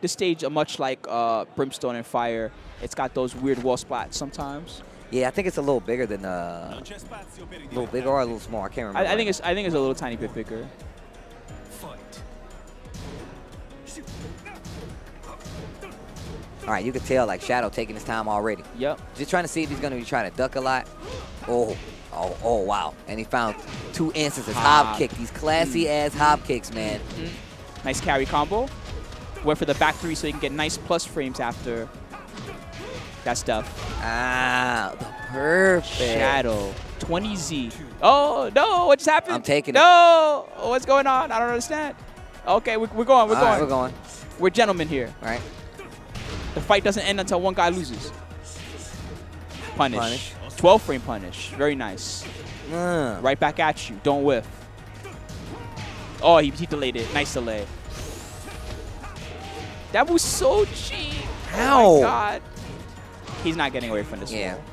This stage, much like uh, Brimstone and Fire, it's got those weird wall spots sometimes. Yeah, I think it's a little bigger than uh, a little bigger or a little small. I can't remember. I, I think it's I think it's a little tiny bit bigger. All right, you can tell like Shadow taking his time already. Yep. Just trying to see if he's gonna be trying to duck a lot. Oh, oh, oh, wow! And he found two instances. Hop, Hop. kick. These classy ass hop kicks, man. Nice carry combo. Went for the back three so you can get nice plus frames after that stuff. Ah, the perfect. Shadow. 20Z. Oh, no. What just happened? I'm taking it. no. What's going on? I don't understand. Okay, we're, we're going. We're All going. right, we're going. We're gentlemen here. All right. The fight doesn't end until one guy loses. Punish. Punish. 12 frame punish. Very nice. Mm. Right back at you. Don't whiff. Oh, he, he delayed it. Nice delay. That was so cheap. How? Oh my god. He's not getting away from this Yeah. one.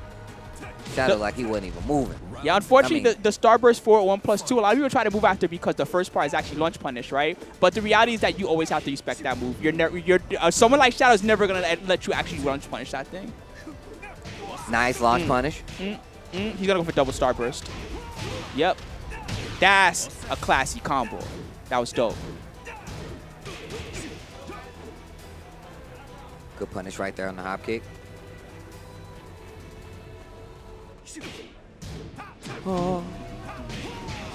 Shadow The- like he wasn't even moving. Yeah, unfortunately, I mean- the, the Starburst 4 1 plus 2, a lot of people try to move after because the first part is actually launch punish, right? But the reality is that you always have to respect that move. You're never, you're uh, someone like Shadow's never gonna let, let you actually launch punish that thing. Nice launch Mm. punish. Mm, he's gonna go for double Starburst. Yep, that's a classy combo. That was dope. Good punish right there on the hop kick. Oh,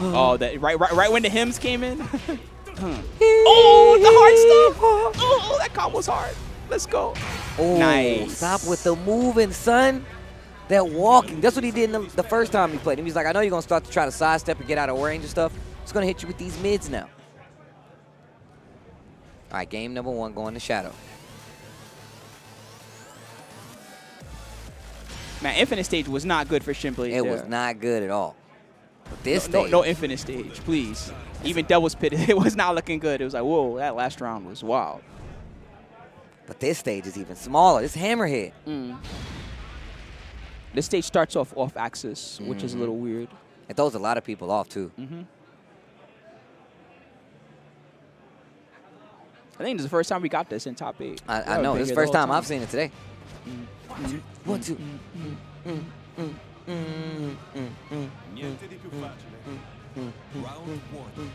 Oh, that right, right, right when the hymns came in. oh, the hard stuff. Oh, oh, that combo's hard. Let's go. Oh, Nice. stop with the moving, son. That walking. That's what he did in the, the first time he played. him. He's like, I know you're going to start to try to sidestep and get out of range and stuff. It's going to hit you with these mids now. All right, game number one going to Shadow. Man, Infinite Stage was not good for Shinblade. It there. was not good at all. But this no, no, stage, no Infinite Stage, please. Even Devil's Pit, it was not looking good. It was like, whoa, that last round was wild. but this stage is even smaller. This Hammerhead. This stage starts off off axis, which is a little weird. It throws a lot of people off, too. Mm. I think this is the first time we got this in top eight. I, I know. This is the first time I've seen it today. One, two. Mm, mm, mm, mm, mm. Niente di più facile. Round one.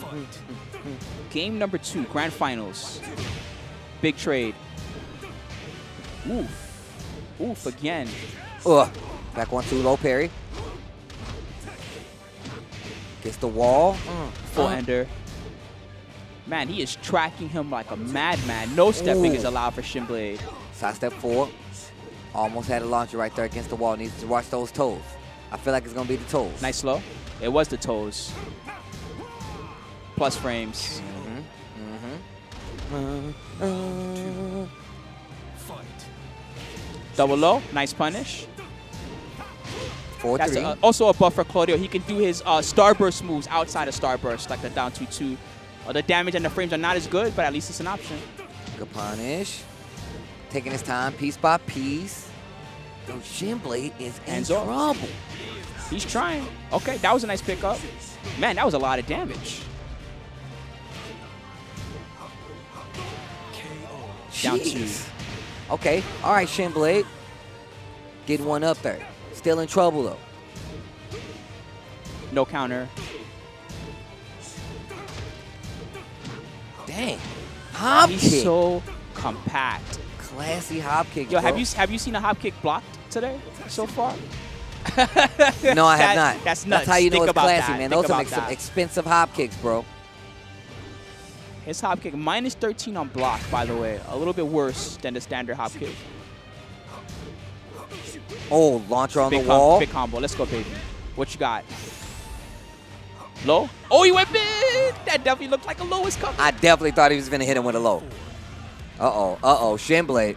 Fight. Game number two, grand finals. Big trade. Oof. Oof again. Ugh. Back one, two, low parry. Gets the wall. Mm. Full Uh, ender. Man, he is tracking him like a madman. No stepping Ooh. is allowed for Shinblade. Side step four. Almost had a launcher right there against the wall. Needs to watch those toes. I feel like it's going to be the toes. Nice slow. It was the toes. Plus frames. Fight. Double low. Nice punish. Four, That's a, uh, also a buff for Claudio. He can do his uh, Starburst moves outside of Starburst, like the down 2-2. The damage and the frames are not as good, but at least it's an option. Good punish. Taking his time, piece by piece. Yo, Shinblade is in Hands trouble. He's trying. Okay, that was a nice pickup. Man, that was a lot of damage. Down two. Jeez. Okay. All right, Shinblade. Getting one up there. Still in trouble, though. No counter. Dang. Hop He's kick. so compact. Classy hop kick. Yo, have you have you seen a hop kick blocked today so far? No, I have That- not. That's nuts. That's how you know it's classy, that. man. Think Those are about some that. expensive hop kicks, bro. His hop kick minus 13 on block, by the way. A little bit worse than the standard hop kick. Oh, launcher on the com- wall. big combo. Let's go, baby. What you got? Low? Oh, he went big. That definitely looked like a low was coming. I definitely thought he was going to hit him with a low. Uh-oh. Uh-oh. Shinblade.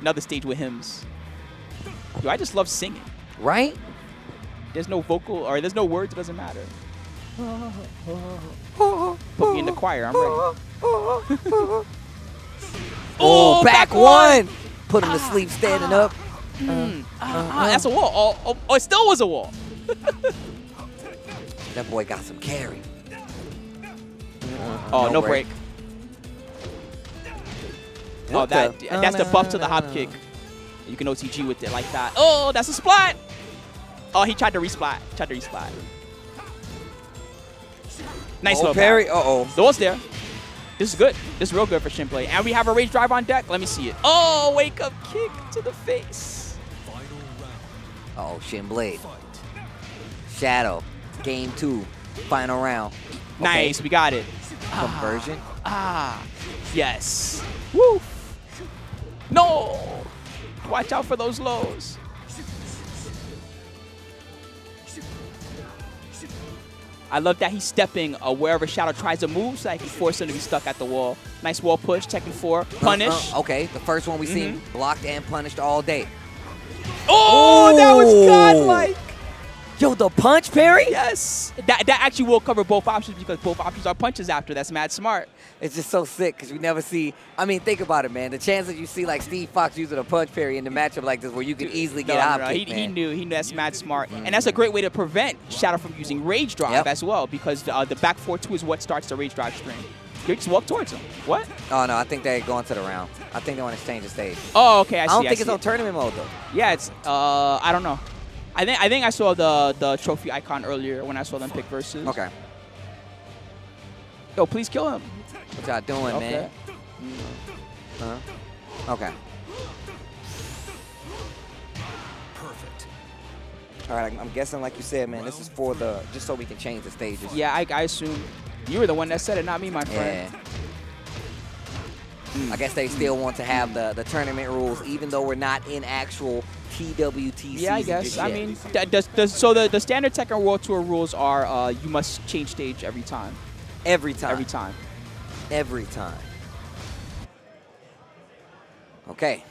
Another stage with hymns. Yo, I just love singing. Right? There's no vocal or there's no words. It doesn't matter. Put me in the choir. I'm ready. Oh, back, one. Put him to sleep standing up. Ah, that's a wall. Oh, oh, oh, it still was a wall. That boy got some carry. Oh, no, no break. break. Oh, that the- that's the buff to the hop kick. You can OTG with it like that. Oh, that's a splat. Oh, he tried to resplat. Tried to resplat. Nice Oh, little parry. parry. Uh oh. Those there. This is good. This is real good for Shinblade. And we have a rage drive on deck. Let me see it. Oh, wake up kick to the face. Final round. Oh, Shinblade. Shadow. Game two. Final round. Okay. Nice, we got it. Conversion. Ah, yes. Woo. No. Watch out for those lows. I love that he's stepping uh, wherever Shadow tries to move so I can force him to be stuck at the wall. Nice wall push, Tekken 4. Punish. Uh, uh, okay, the first one we seen Mhm. blocked and punished all day. Oh, that was godlike. Yo, the punch parry? Yes. That, that actually will cover both options because both options are punches after. That's mad smart. It's just so sick because we never see. I mean, think about it, man. The chances you see like Steve Fox using a punch parry in the matchup like this, where you can easily get no, hop no, he, he knew. He knew that's mad smart. And that's a great way to prevent Shadow from using Rage Drive Yep. as well because uh, the back 4-2 is what starts the Rage Drive string. You just walk towards him. What? Oh no, I think they're going to the round. I think they want to change the stage. Oh, okay. I I, don't think it's on it. tournament mode though. Yeah, it's. Uh, I don't know. I think I think I saw the the trophy icon earlier when I saw them pick versus. Okay, Yo, please kill him. what y'all doing, Okay. man? Huh? Okay. Perfect. All right, I'm guessing, like you said, man, this is for the just so we can change the stages. Yeah, I, I assume you were the one that said it, not me, my friend. Yeah. friend. I guess they still want to have the, the tournament rules, even though we're not in actual TWT Yeah, I guess. I mean, does, does, so the, the standard Tekken World Tour rules are uh, you must change stage every time. every time. Every time. Every time. Okay.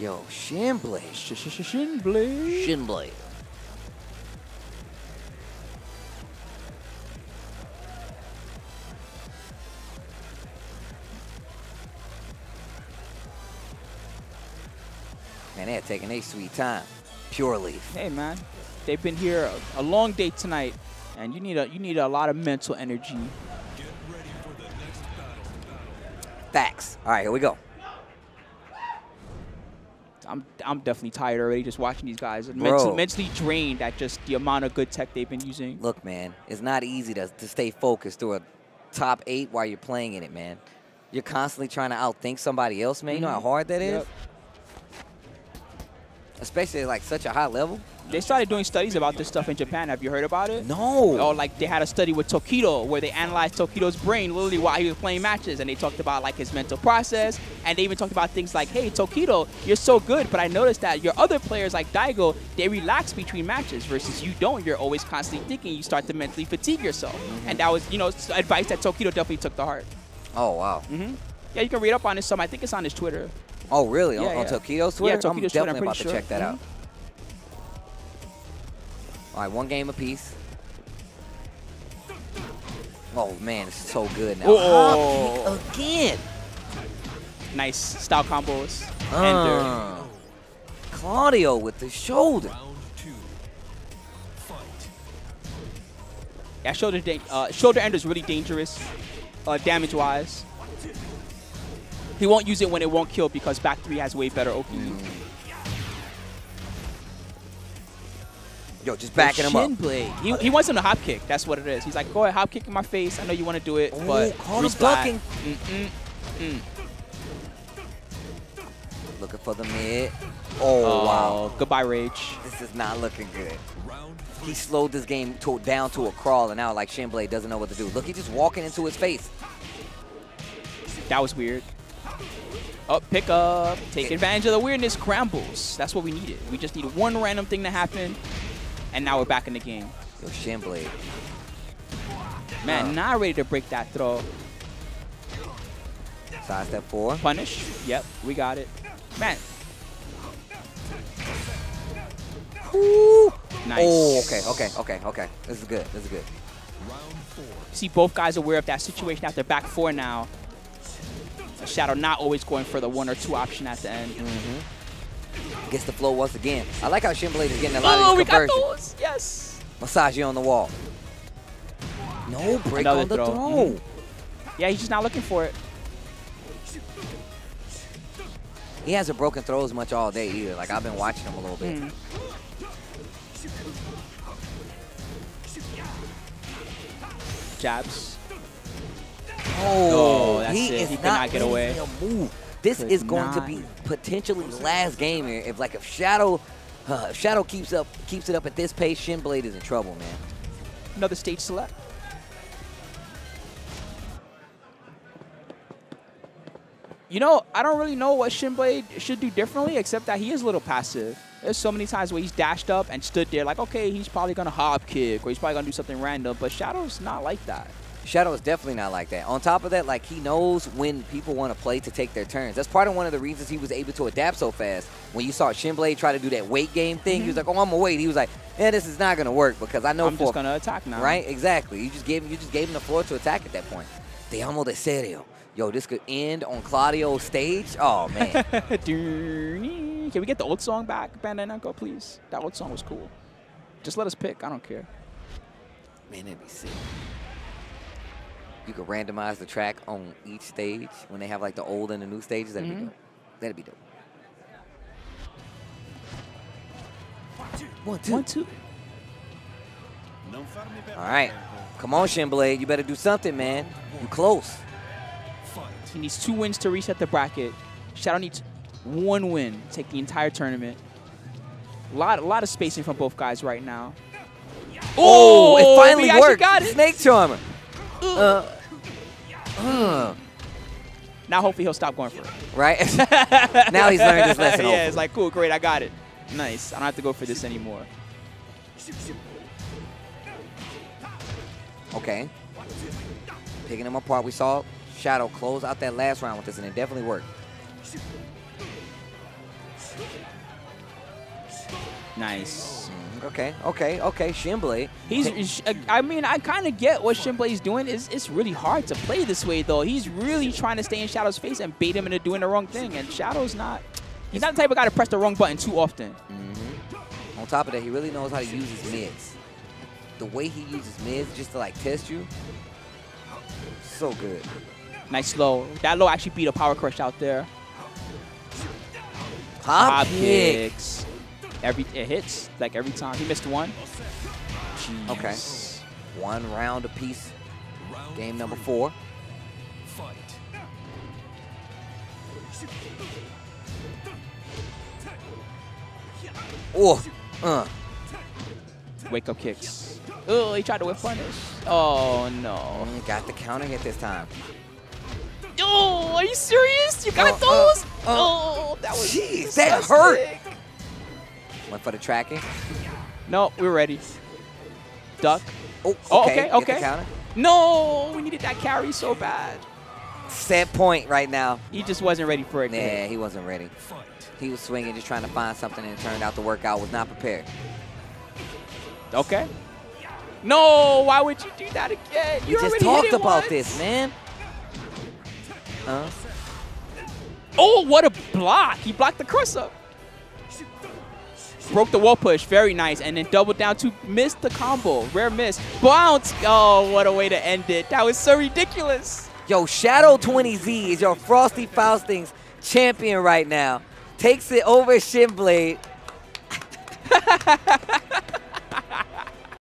Yo, Shinblade. Shinblade. Shinblade. Taking a sweet time. Pure leaf. Hey man, they've been here a, a long day tonight, and you need a you need a lot of mental energy. Get ready for the next battle. Facts. All right, here we go. I'm I'm definitely tired already just watching these guys. Bro. Mentally, mentally drained at just the amount of good tech they've been using. Look, man, it's not easy to, to stay focused through a top eight while you're playing in it, man. You're constantly trying to outthink somebody else, man. You know how Mhm. hard that is? Especially at like such a high level. They started doing studies about this stuff in Japan. Have you heard about it? No. Or like they had a study with Tokido where they analyzed Tokido's brain literally while he was playing matches, and they talked about like his mental process, and they even talked about things like, "Hey, Tokido, you're so good, but I noticed that your other players like Daigo, they relax between matches versus you don't. You're always constantly thinking. You start to mentally fatigue yourself, Mm-hmm. and that was you know advice that Tokido definitely took to heart. Oh, wow. hmm Yeah, you can read up on this. Some I think it's on his Twitter. Oh, really? Yeah, on, on yeah. Tokido's Twitter? Yeah, I'm Twitter, I'm definitely about pretty to check that out. Mhm. All right, one game apiece. Oh, man, it's so good now. Oh. Again. Nice style combos. Ender. Uh, Claudio with the shoulder. Yeah, shoulder uh, shoulder end is really dangerous, uh, damage wise. He won't use it when it won't kill because back three has way better OP. Mm. Yo, just backing him up. Blade. He, he wants him to hop kick. That's what it is. He's like, go ahead, hop kick in my face. I know you want to do it, Ooh, but caught him ducking. Mm-mm. Mm. Looking for the mid. Oh, wow. Goodbye, rage. This is not looking good. He slowed this game to, down to a crawl, and now like Shinblade doesn't know what to do. Look, he's just walking into his face. That was weird. Oh, pick up. Take advantage of the weirdness. Scrambles. That's what we needed. We just need one random thing to happen, and now we're back in the game. Yo, Shinblade. Man, Uh. not ready to break that throw. Side step four. Punish. Yep, we got it. Man. Nice. Oh, okay, okay, okay, okay. This is good. This is good. See, both guys aware of that situation after back four now. Shadow not always going for the one or two option at the end. Gets the flow once again. I like how Shinblade is getting a lot Oh, of we these got those. Yes. Massage you on the wall. No break Another on the throw. throw. Mhm. Yeah, he's just not looking for it. He hasn't broken throws much all day either. Like I've been watching him a little bit. Mm. Jabs. Oh, Oh, that's he it. is He could not, not get away. move. This Could is going to be potentially last game here. If like if Shadow, uh, if Shadow keeps up keeps it up at this pace, Shinblade is in trouble, man. Another stage select. You know, I don't really know what Shinblade should do differently, except that he is a little passive. There's so many times where he's dashed up and stood there like, okay, he's probably going to hop kick or he's probably going to do something random, but Shadow's not like that. Shadow is definitely not like that. On top of that, like he knows when people want to play to take their turns. That's part of one of the reasons he was able to adapt so fast. When you saw Shinblade try to do that wait game thing, he was mm-hmm. like, "Oh, I'm gonna wait." He was like, "Yeah, this is not gonna work because I know I'm for just going to attack now. right, exactly. You just gave him, you just gave him the floor to attack at that point. Te amo de serio. Yo, this could end on Claudio's stage. Oh man, Can we get the old song back, Bandai Namco, please? That old song was cool. Just let us pick. I don't care. man, that'd be sick. You could randomize the track on each stage when they have like the old and the new stages. That'd Mhm. be dope. That'd be dope. One, two. One, two. All right. Come on, Shinblade. You better do something, man. You close. He needs two wins to reset the bracket. Shadow needs one win to take the entire tournament. A lot, a lot of spacing from both guys right now. Oh, it finally actually worked. Got it. Snake Charmer. Uh, Now hopefully he'll stop going for it. right? now he's learned his lesson. yeah, hopefully. it's like, cool, great, I got it. Nice. I don't have to go for this anymore. Okay. Picking them apart. We saw Shadow close out that last round with this, and it definitely worked. Nice. Okay, okay, okay. Shinblade. He's, uh, I mean, I kind of get what Shinblade's doing. Is it's really hard to play this way though. He's really trying to stay in Shadow's face and bait him into doing the wrong thing. And Shadow's not. He's not the type of guy to press the wrong button too often. Mm-hmm. On top of that, he really knows how to use his mids. The way he uses mids just to like test you, so good. Nice low. That low actually beat a power crush out there. Pop, Hop kick. kicks. Every it hits like every time. He missed one. Okay. One round apiece. Game number four. Fight. Oh, uh. Wake up kicks. Oh, he tried to whiff punish. Oh no. Mm, Got the counter hit this time. Oh, are you serious? You got Uh, uh, those? uh. oh, that was Jeez, that hurt. Went for the tracking. No, we're ready. Duck. Oh, okay. Oh, okay, okay. No, we needed that carry so bad. Set point right now. He just wasn't ready for it. Yeah, he wasn't ready. He was swinging, just trying to find something, and it turned out the workout was not prepared. Okay. No, why would you do that again? We You just talked about once. this, man. Huh? Oh, what a block. He blocked the cross up. Broke the wall push. Very nice. And then doubled down to miss the combo. Rare miss. Bounce. Oh, what a way to end it. That was so ridiculous. Yo, Shadow 20Z is your Frosty Faustings champion right now. Takes it over Shinblade.